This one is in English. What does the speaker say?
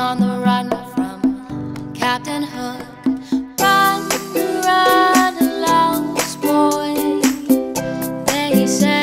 on the run from Captain Hook. Run, run, louse boy. They said.